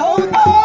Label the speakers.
Speaker 1: 走。